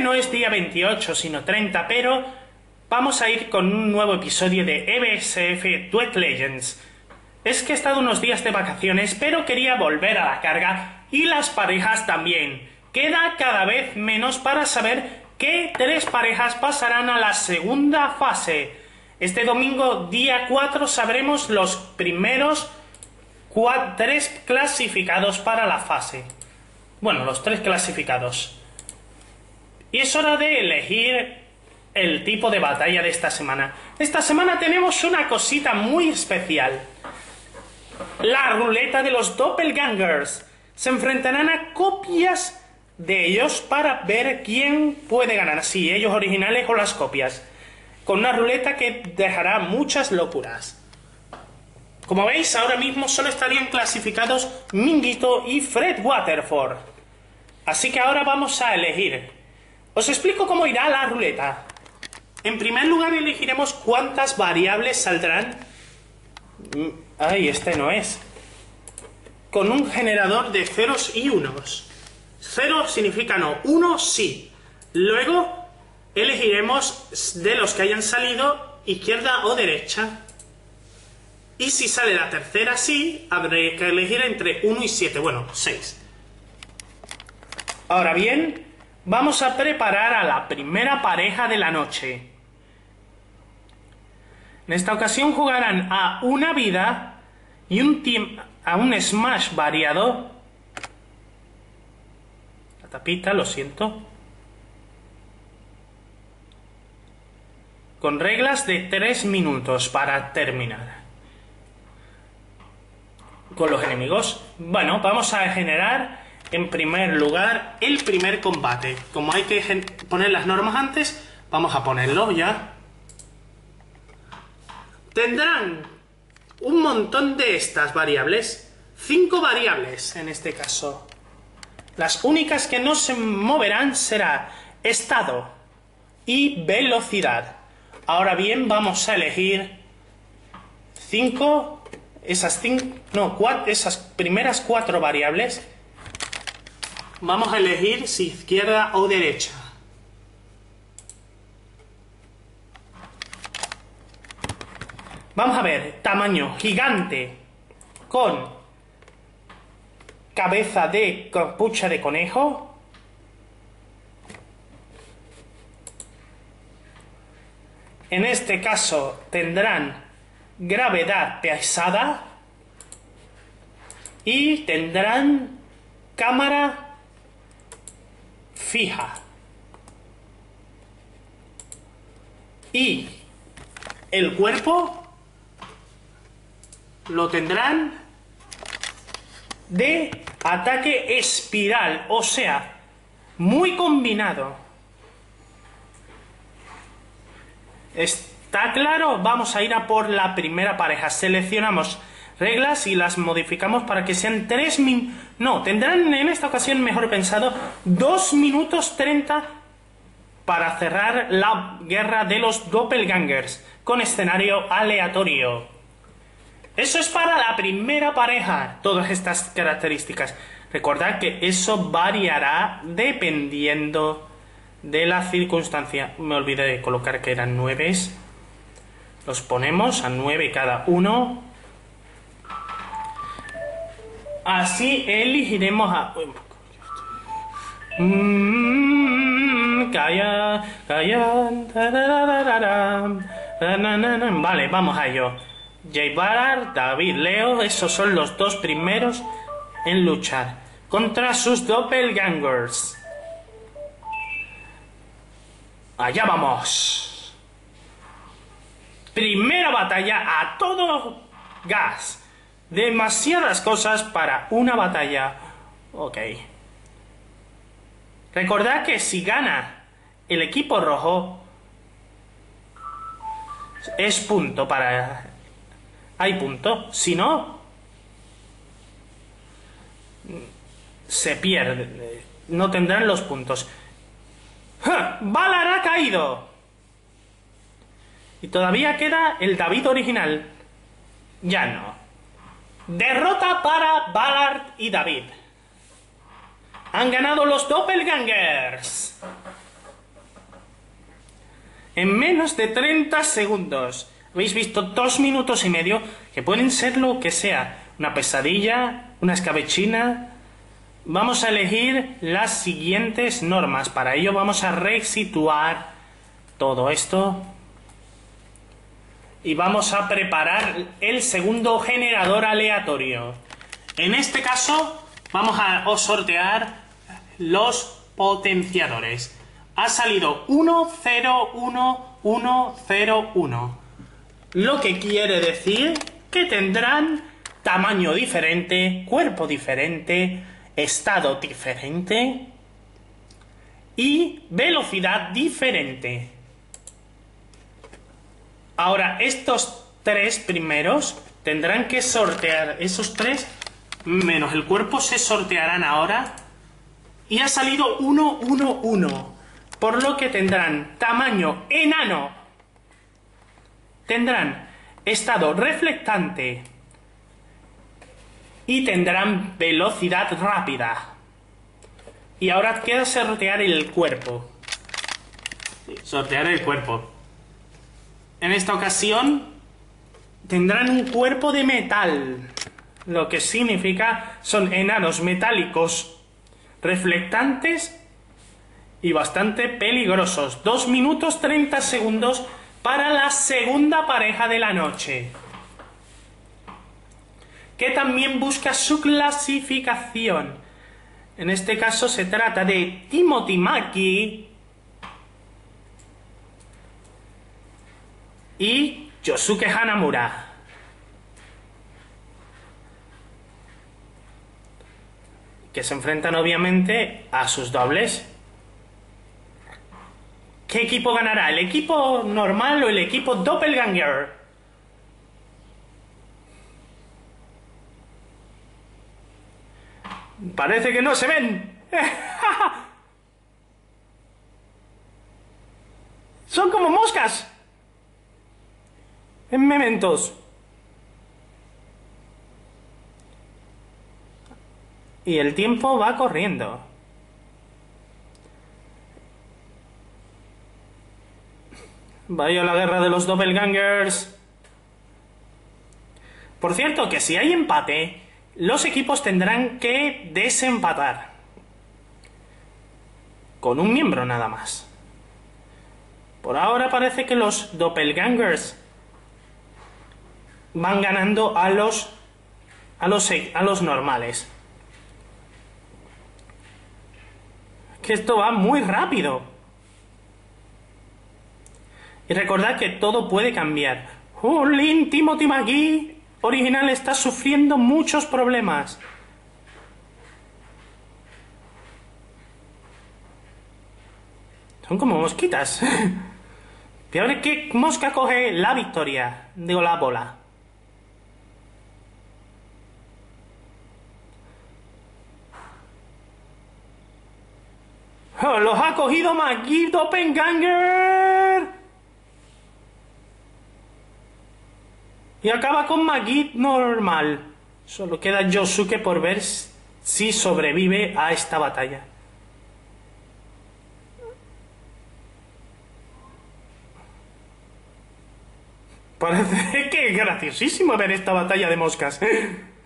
No es día 28, sino 30, pero vamos a ir con un nuevo episodio de EBSF Duet Legends. Es que he estado unos días de vacaciones, pero quería volver a la carga y las parejas también. Queda cada vez menos para saber qué tres parejas pasarán a la segunda fase. Este domingo, día 4, sabremos los primeros tres clasificados para la fase. Bueno, los tres clasificados. Y es hora de elegir el tipo de batalla de esta semana. Esta semana tenemos una cosita muy especial. La ruleta de los doppelgangers. Se enfrentarán a copias de ellos para ver quién puede ganar, si ellos originales o las copias. Con una ruleta que dejará muchas locuras. Como veis, ahora mismo solo estarían clasificados Minguito y Fred Waterford. Así que ahora vamos a elegir os explico cómo irá la ruleta. En primer lugar elegiremos cuántas variables saldrán... Mm, ay, este no es. Con un generador de ceros y unos. Cero significa no, uno sí. Luego elegiremos de los que hayan salido izquierda o derecha. Y si sale la tercera sí, habrá que elegir entre 1 y 7. Bueno, 6. Ahora bien, vamos a preparar a la primera pareja de la noche. En esta ocasión jugarán a una vida y un team, a un smash variado. La tapita, lo siento. Con reglas de 3 minutos para terminar. Con los enemigos. Bueno, vamos a generar en primer lugar el primer combate. Como hay que poner las normas antes, vamos a ponerlo ya. Tendrán un montón de estas variables. Cinco variables en este caso. Las únicas que no se moverán será estado y velocidad. Ahora bien, vamos a elegir cinco, esas cinco, no, esas primeras cuatro variables Vamos a elegir si izquierda o derecha. Vamos a ver, tamaño gigante con cabeza de capucha de conejo. En este caso tendrán gravedad pesada y tendrán cámara fija. Y el cuerpo lo tendrán de ataque espiral, o sea, muy combinado. ¿Está claro? Vamos a ir a por la primera pareja. Seleccionamos reglas y las modificamos para que sean 3 min... No, tendrán en esta ocasión, mejor pensado, 2 minutos 30 para cerrar la guerra de los doppelgangers con escenario aleatorio. Eso es para la primera pareja, todas estas características. Recordad que eso variará dependiendo de la circunstancia. Me olvidé de colocar que eran 9. Los ponemos a 9 cada uno. Así elegiremos a... Mm, calla, calla, Vale, vamos a ello. Jay Ballard, David Leo, esos son los dos primeros en luchar contra sus doppelgangers. Allá vamos. Primera batalla a todo gas. Demasiadas cosas para una batalla. Ok. Recordad que si gana el equipo rojo, es punto para... Hay punto. Si no, se pierde. No tendrán los puntos. ¡Ja! ¡Valar ha caído! Y todavía queda el David original. Ya no. Derrota para Ballard y David. Han ganado los Doppelgangers. En menos de 30 segundos. Habéis visto dos minutos y medio que pueden ser lo que sea. Una pesadilla, una escabechina. Vamos a elegir las siguientes normas. Para ello vamos a resituar todo esto y vamos a preparar el segundo generador aleatorio. En este caso vamos a sortear los potenciadores. Ha salido 1, 0, 1, 1, 0, 1. Lo que quiere decir que tendrán tamaño diferente, cuerpo diferente, estado diferente y velocidad diferente. Ahora, estos tres primeros tendrán que sortear, esos tres menos el cuerpo se sortearán ahora y ha salido 1, 1, 1, por lo que tendrán tamaño enano tendrán estado reflectante y tendrán velocidad rápida. Y ahora queda sortear el cuerpo. sortear el cuerpo. En esta ocasión tendrán un cuerpo de metal, lo que significa son enanos metálicos reflectantes y bastante peligrosos. 2 minutos 30 segundos para la segunda pareja de la noche, que también busca su clasificación. En este caso se trata de Timothy Maki y Yosuke Hanamura. Que se enfrentan obviamente a sus dobles ¿Qué equipo ganará? ¿El equipo normal o el equipo Doppelganger? Parece que no se ven. Son como moscas. En mementos. Y el tiempo va corriendo. Vaya la guerra de los doppelgangers. Por cierto, que si hay empate, los equipos tendrán que desempatar. Con un miembro nada más. Por ahora parece que los doppelgangers van ganando a los a los a los normales. Que esto va muy rápido. Y recordad que todo puede cambiar. Jolín, Timothy McGee original está sufriendo muchos problemas. Son como mosquitas. Peor que mosca coge la victoria. Digo, la bola. Los ha cogido McGee Doppelganger. Y acaba con Magid normal. Solo queda Yosuke por ver si sobrevive a esta batalla. Parece que es graciosísimo ver esta batalla de moscas.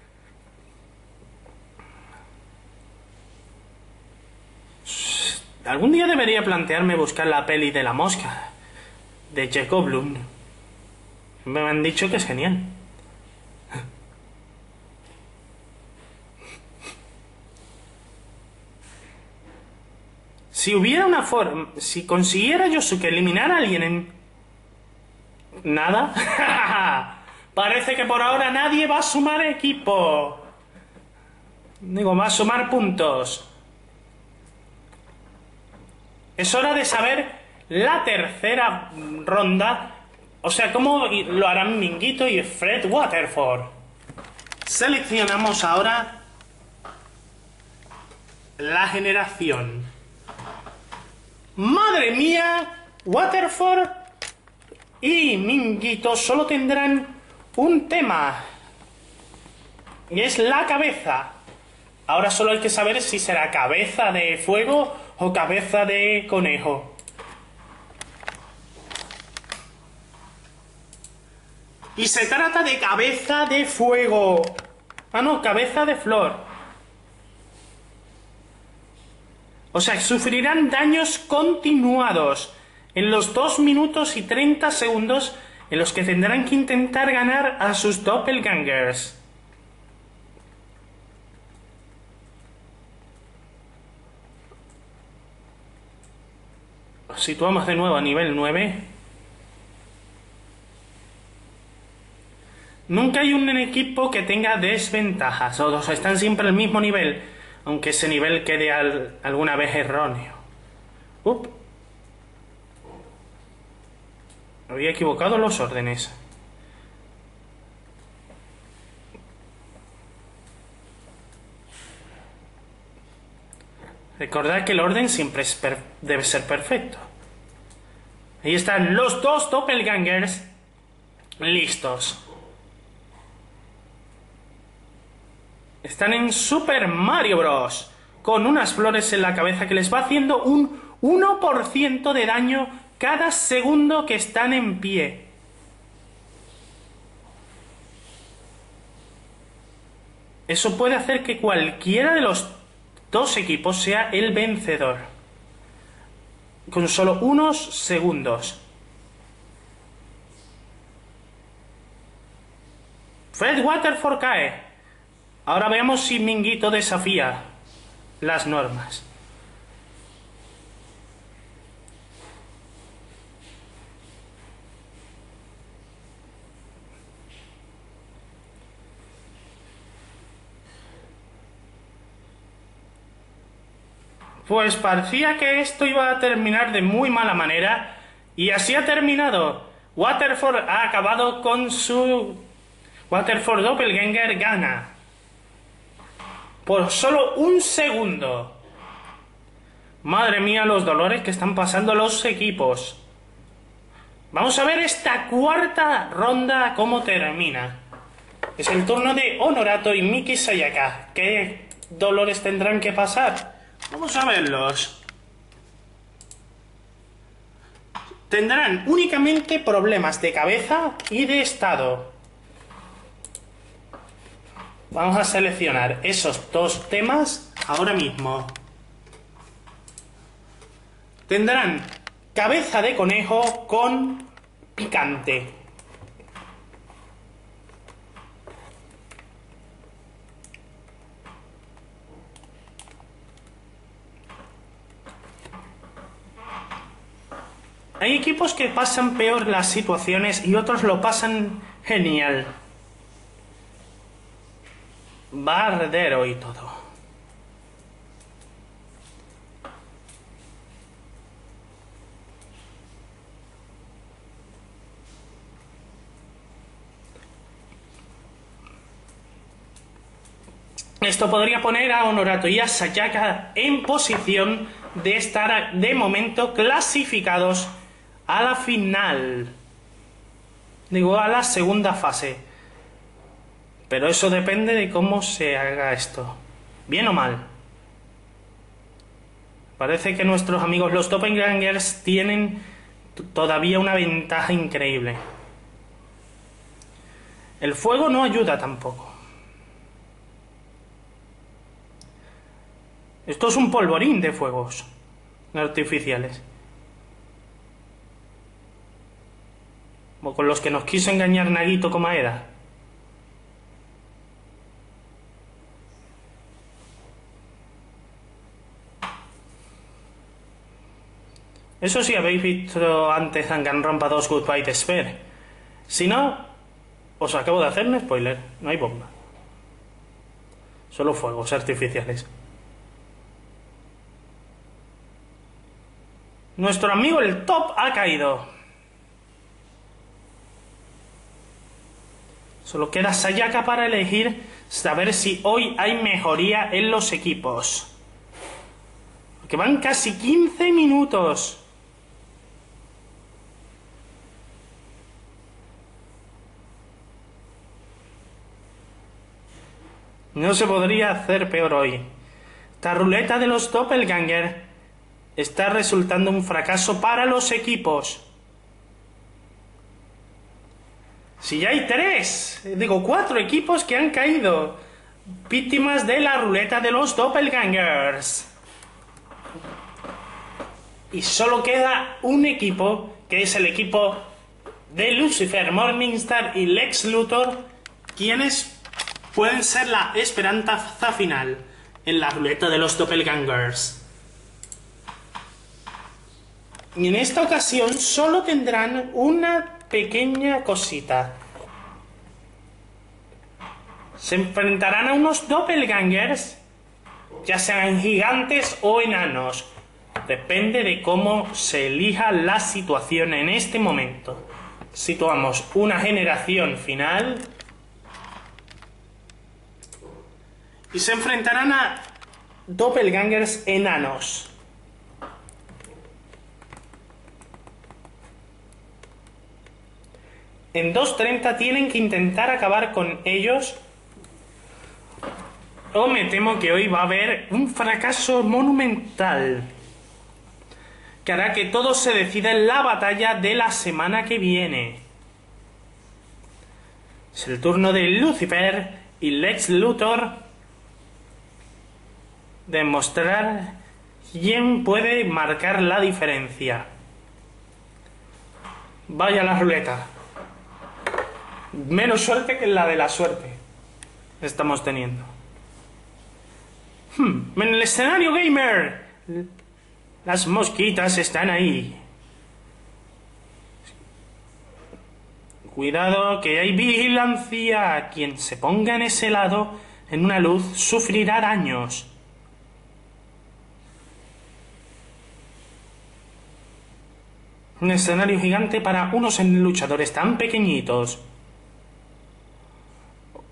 Algún día debería plantearme buscar la peli de la mosca de Jacob Bloom. Me han dicho que es genial. Si hubiera una forma, si consiguiera Yosuke eliminar a alguien en... Nada. Parece que por ahora nadie va a sumar equipo. Digo, va a sumar puntos. Es hora de saber la tercera ronda o sea, ¿cómo lo harán Minguito y Fred Waterford? Seleccionamos ahora la generación. ¡Madre mía! Waterford y Minguito solo tendrán un tema. Y es la cabeza. Ahora solo hay que saber si será cabeza de fuego o cabeza de conejo. Y se trata de cabeza de fuego. Ah, no, cabeza de flor. O sea, sufrirán daños continuados en los 2 minutos y 30 segundos en los que tendrán que intentar ganar a sus doppelgangers. Situamos de nuevo a nivel 9. Nunca hay un equipo que tenga desventajas, sea, están siempre al mismo nivel, aunque ese nivel quede alguna vez erróneo. Up. Había equivocado los órdenes. Recordad que el orden siempre debe ser perfecto. Ahí están los dos doppelgangers listos. Están en Super Mario Bros. Con unas flores en la cabeza que les va haciendo un 1% de daño cada segundo que están en pie. Eso puede hacer que cualquiera de los dos equipos sea el vencedor. Con solo unos segundos. Fred Waterford cae. Ahora veamos si Minguito desafía las normas. Pues parecía que esto iba a terminar de muy mala manera y así ha terminado. Waterford ha acabado con su... Waterford Doppelganger gana. Por solo un segundo. Madre mía los dolores que están pasando los equipos. Vamos a ver esta cuarta ronda cómo termina. Es el turno de Honorato y Miki Sayaka. ¿Qué dolores tendrán que pasar? Vamos a verlos. Tendrán únicamente problemas de cabeza y de estado. Vamos a seleccionar esos dos temas ahora mismo. Tendrán cabeza de conejo con picante. Hay equipos que pasan peor las situaciones y otros lo pasan genial. Bardero y todo. Esto podría poner a Honorato y a Sayaka en posición de estar de momento clasificados a la final. Digo, a la segunda fase. Pero eso depende de cómo se haga esto. Bien o mal. Parece que nuestros amigos los Doppelgangers tienen todavía una ventaja increíble. El fuego no ayuda tampoco. Esto es un polvorín de fuegos artificiales. Con los que nos quiso engañar Naguito Comaeda. Eso sí habéis visto antes Danganronpa 2 Goodbye Despair. Si no, os acabo de hacer un spoiler. No hay bomba. Solo fuegos artificiales. Nuestro amigo el top ha caído. Solo queda Sayaka para elegir saber si hoy hay mejoría en los equipos. Porque van casi 15 minutos. No se podría hacer peor hoy. Esta ruleta de los Doppelganger está resultando un fracaso para los equipos. Si ya hay tres, digo cuatro equipos que han caído, víctimas de la ruleta de los doppelgangers. Y solo queda un equipo, que es el equipo de Lucifer Morningstar y Lex Luthor, quienes pueden ser la esperanza final en la ruleta de los doppelgangers. Y en esta ocasión solo tendrán una pequeña cosita. Se enfrentarán a unos doppelgangers, ya sean gigantes o enanos. Depende de cómo se elija la situación en este momento. Situamos una generación final y se enfrentarán a doppelgangers enanos. En 2.30 tienen que intentar acabar con ellos. O me temo que hoy va a haber un fracaso monumental. Que hará que todo se decida en la batalla de la semana que viene. Es el turno de Lucifer y Lex Luthor demostrar quién puede marcar la diferencia. Vaya la ruleta menos suerte que la de la suerte estamos teniendo. Hmm, en el escenario gamer, las mosquitas están ahí. Cuidado que hay vigilancia. Quien se ponga en ese lado, en una luz, sufrirá daños. Un escenario gigante para unos luchadores tan pequeñitos.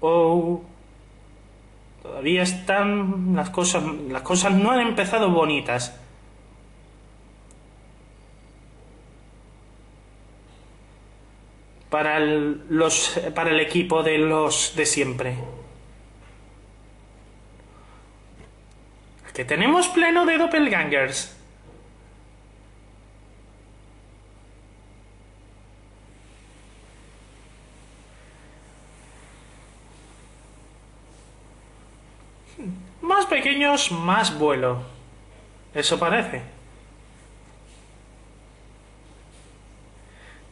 Oh, todavía están las cosas, las cosas no han empezado bonitas. Para el, los, para el equipo de los de siempre. Que tenemos pleno de doppelgangers. Más pequeños, más vuelo. Eso parece.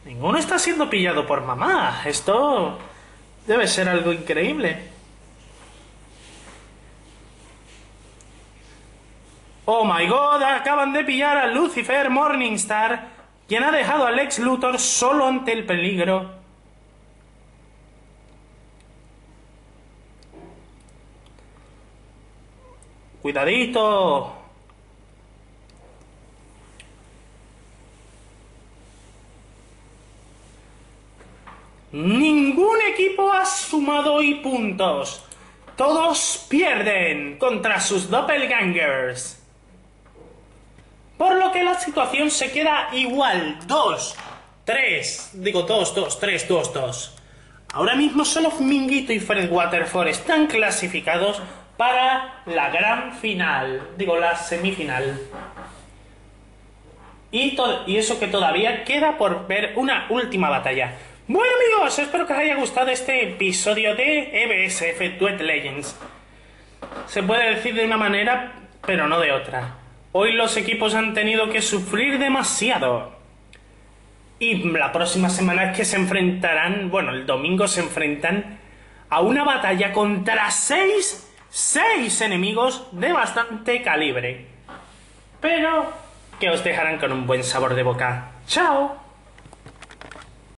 Ninguno está siendo pillado por mamá. Esto debe ser algo increíble. Oh my god, acaban de pillar a Lucifer Morningstar, quien ha dejado a Lex Luthor solo ante el peligro Cuidadito. Ningún equipo ha sumado hoy puntos. Todos pierden contra sus doppelgangers. Por lo que la situación se queda igual. Dos, tres. Digo dos, dos, tres, dos, dos. Ahora mismo solo Minguito y Fred Waterford están clasificados para la gran final, digo, la semifinal. Y, y eso que todavía queda por ver una última batalla. Bueno amigos, espero que os haya gustado este episodio de EBSF Duet Legends. Se puede decir de una manera, pero no de otra. Hoy los equipos han tenido que sufrir demasiado. Y la próxima semana es que se enfrentarán, bueno, el domingo se enfrentan a una batalla contra seis seis enemigos de bastante calibre, pero que os dejarán con un buen sabor de boca. ¡Chao!